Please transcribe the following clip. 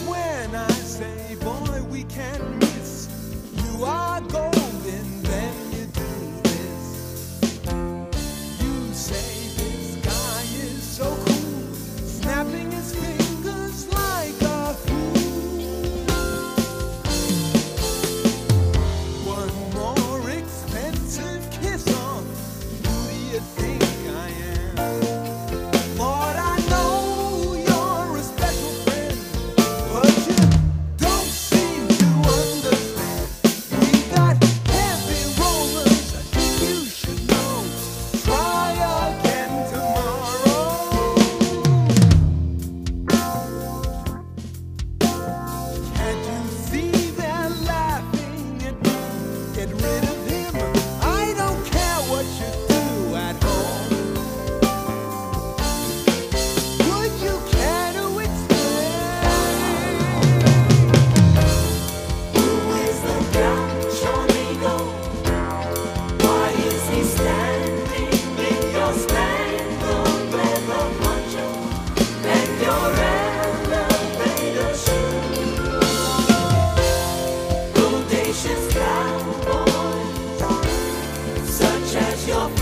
when I say, boy, we can Such as your